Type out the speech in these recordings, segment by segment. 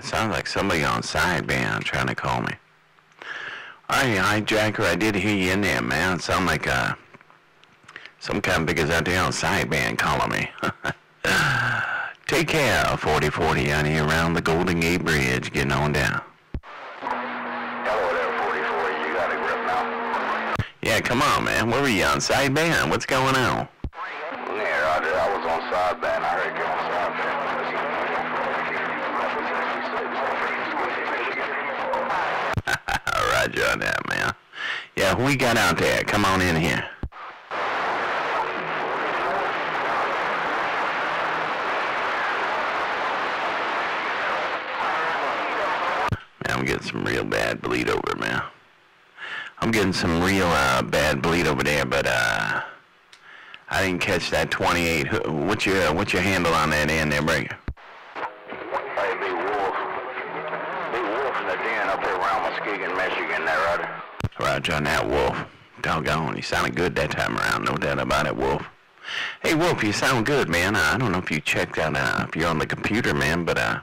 It sounds like somebody on sideband trying to call me. Hi, hi, Jacker. I did hear you in there, man. It sounded like uh, some kind of biggest out there on sideband calling me. Take care, 4040 out here around the Golden Gate Bridge, getting on down. Hello there, 44. You got a grip now? Yeah, come on, man. Where were you on sideband? What's going on? Yeah, Roger. I was on sideband. I heard you on on that, man. Yeah, we got out there? Come on in here. Man, I'm getting some real bad bleed over, man. I'm getting some real uh, bad bleed over there, but uh, I didn't catch that 28. What's your what's your handle on that end there, breaker? Hey, Big Wolf. Big Wolf in the den up there Muskegon, Michigan there, Roger. Roger on that, Wolf. Doggone, you sounded good that time around, no doubt about it, Wolf. Hey, Wolf, you sound good, man. I don't know if you checked out, uh, if you're on the computer, man, but uh,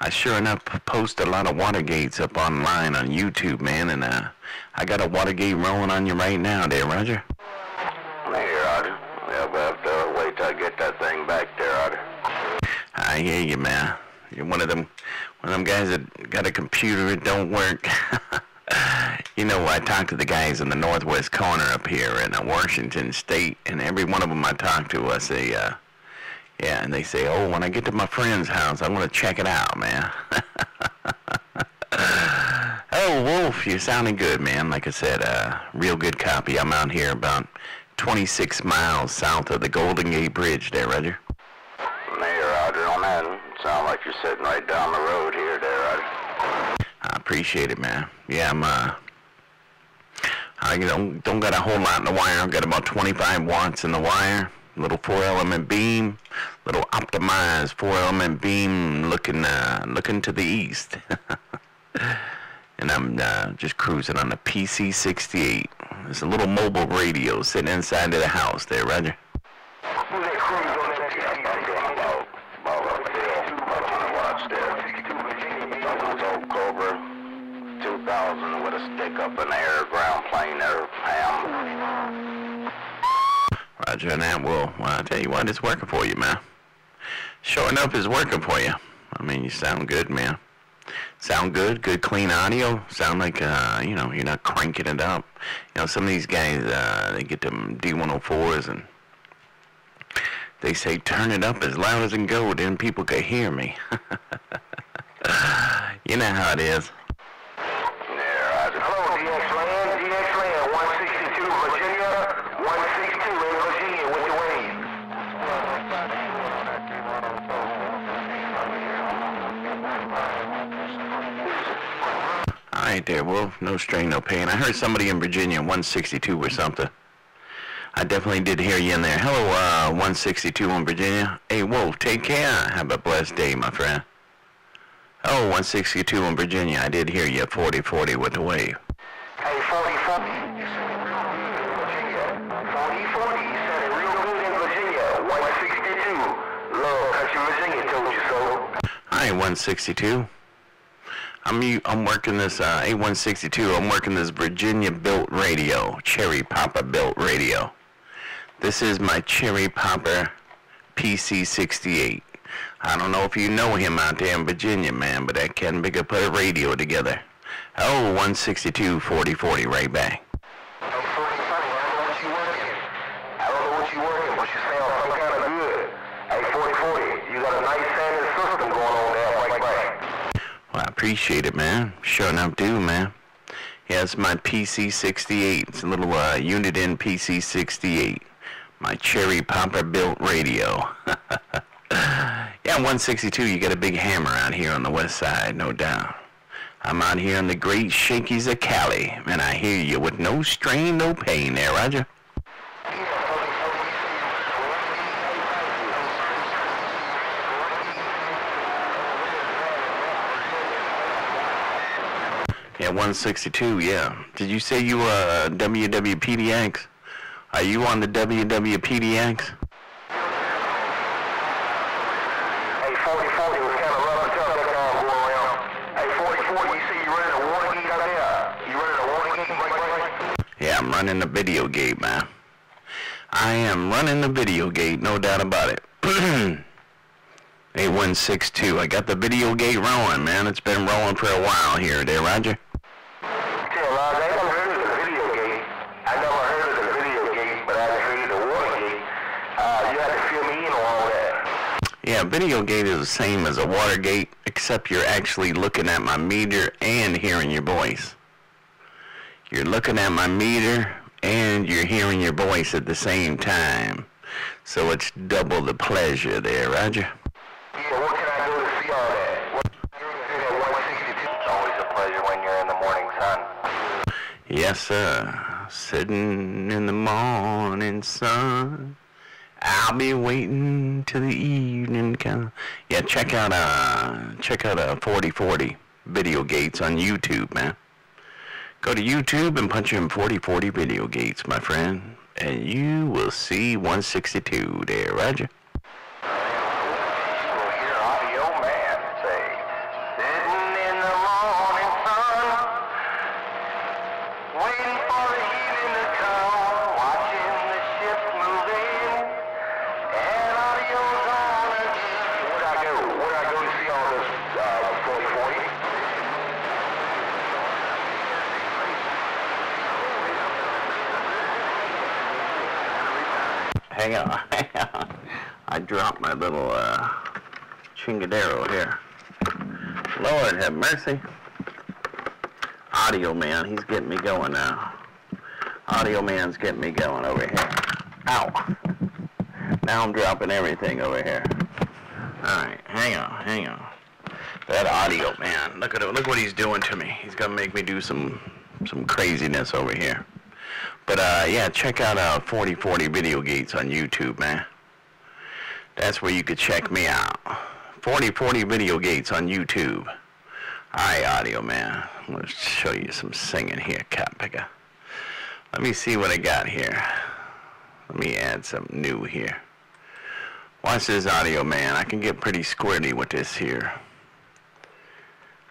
I sure enough post a lot of Watergates up online on YouTube, man, and uh, I got a Watergate rolling on you right now there, Roger. Hey, Roger. Yeah, but I have to wait till I get that thing back there, Roger. I hear you, man. You're one of them, one of them guys that got a computer that don't work. you know, I talk to the guys in the northwest corner up here in uh, Washington State, and every one of them I talk to, I say, uh, yeah, and they say, oh, when I get to my friend's house, I'm gonna check it out, man. oh, Wolf, you're sounding good, man. Like I said, uh, real good copy. I'm out here about 26 miles south of the Golden Gate Bridge there, Roger. Hey, Roger, on that. Sound like you're sitting right down the road here there, Roger. I appreciate it, man. Yeah, I'm, uh, I don't, don't got a whole lot in the wire. I've got about 25 watts in the wire. Little four element beam, little optimized four element beam looking, uh, looking to the east. and I'm, uh, just cruising on the PC68. It's a little mobile radio sitting inside of the house there, Roger. 2000 with a stick up in the air, ground plane there, ham. Roger that. Well, well, I tell you what, it's working for you, man. Showing up is working for you. I mean, you sound good, man. Sound good, good clean audio. Sound like, uh, you know, you're not cranking it up. You know, some of these guys, uh, they get them D104s and they say turn it up as loud as it can go, then people can hear me. you know how it is. Yeah, Roger. Hello, DX Land, DX Land, 162 Virginia, 162 in Virginia with the wave. All right there, Well, No strain, no pain. I heard somebody in Virginia, 162 or something. I definitely did hear you in there. Hello, uh, 162 in Virginia. Hey, Wolf, take care. Have a blessed day, my friend. Oh, 162 in Virginia. I did hear you at 4040 with the wave. Hey, 40 40. 40 40, you said it real good in Virginia, 162. Love, Country Virginia told you so. Hi, 162. I'm I'm working this uh, A162. I'm working this Virginia-built radio, Cherry Popper built radio. This is my Cherry Popper PC68. I don't know if you know him out there in Virginia, man, but that Ken Bigger put a radio together. Oh, 162 4040 right back. 40 40, I don't what you working. I don't know what you working, but you sound some kind of good. 40 40, you got a nice system going on there, right back. Well, I appreciate it, man. Sure enough, do, man. Yeah, it's my PC68. It's a little uh, unit in PC68. My Cherry Popper built radio. yeah, 162, you got a big hammer out here on the west side, no doubt. I'm out here in the great shakies of Cali, and I hear you with no strain, no pain there, Roger. 162, yeah. Did you say you were uh, WWPDX? Are you on the WWPDX? You see you running a? Yeah, I'm running the video gate, man. I am running the video gate, no doubt about it. 8162, I got the video gate rolling, man. It's been rolling for a while here, there, Roger. Yeah, video gate is the same as a water gate, except you're actually looking at my meter and hearing your voice. You're looking at my meter and you're hearing your voice at the same time. So it's double the pleasure there, Roger. Yeah, what can I do to see all that? What, at 162. It's always a pleasure when you're in the morning sun. Yes, sir. Sitting in the morning sun. I'll be waiting till the evening comes. Yeah, check out uh check out uh 4040 video gates on YouTube, man. Go to YouTube and punch in 4040 video gates, my friend, and you will see 162 there, Roger. Hang on, hang on. I dropped my little uh chingadero here. Lord have mercy. Audio man, he's getting me going now. Audio man's getting me going over here. Ow. Now I'm dropping everything over here. Alright, hang on, hang on. That audio man, look at it, look what he's doing to me. He's gonna make me do some some craziness over here. But uh, yeah, check out uh, 4040 Video Gates on YouTube, man. That's where you could check me out. 4040 Video Gates on YouTube. Alright, audio man. Let's show you some singing here, cat picker. Let me see what I got here. Let me add something new here. Watch this audio man. I can get pretty squirty with this here.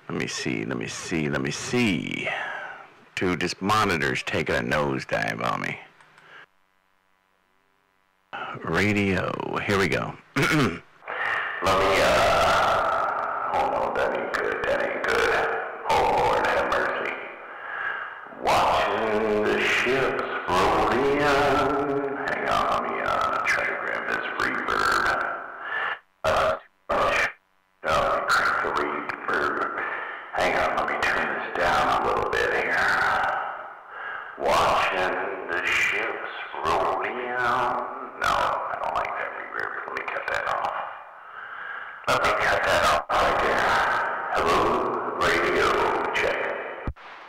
Let me see, let me see, let me see. Dude, this monitor's taking a nosedive on me. Radio, here we go. Let me, uh, oh no, that ain't good, that ain't good. Oh Lord, have mercy. Watching the ships roll in. Hang on, let me, uh, try to grab this reverb. Uh, me crank the reverb. Hang on, let me turn this down a little bit here. Watching the ships roll in. No, I don't like that reverb. Let me cut that off. Let me cut that off right there. Hello, radio check.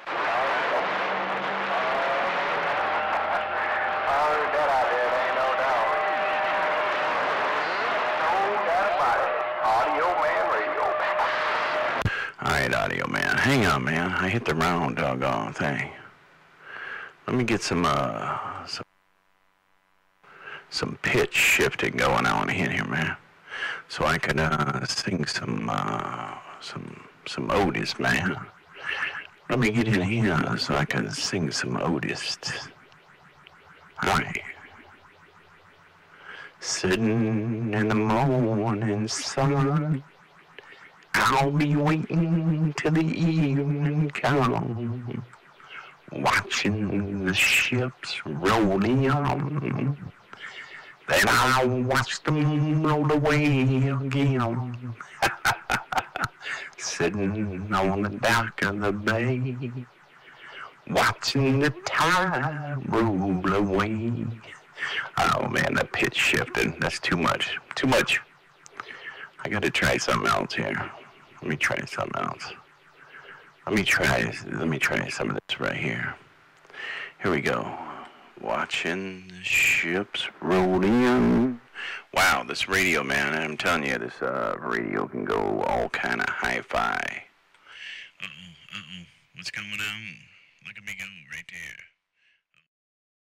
I heard that out there, there ain't no doubt. No doubt about it. Audio man, radio man. Alright, audio man. Hang on, man. I hit the wrong doggone thing. Let me get some, uh, some, some pitch shifting going on in here, man. So I could, uh, sing some, uh, some, some Otis, man. Let me get in here so I can sing some Otis. Alright. Sitting in the morning sun. I'll be waiting till the evening comes, watching the ships roll in. Then I'll watch them roll away again, sitting on the dock of the bay, watching the tide roll away. Oh man, that pitch shifting. That's too much. Too much. I gotta try something else here. Let me try something else. Let me try let me try some of this right here. Here we go. Watching the ships roll in. Wow, this radio man, I'm telling you, this uh, radio can go all kind of hi-fi. Uh-oh, uh-oh. What's coming on? Look at me go right there.